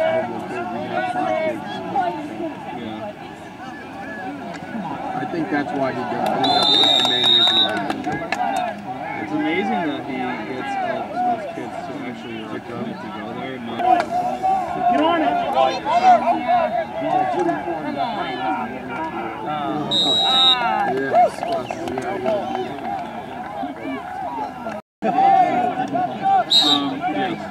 I think that's why he got that's It's amazing that he gets help those kids to actually like to go there. Get on it! Come on! Yeah. Um, yeah,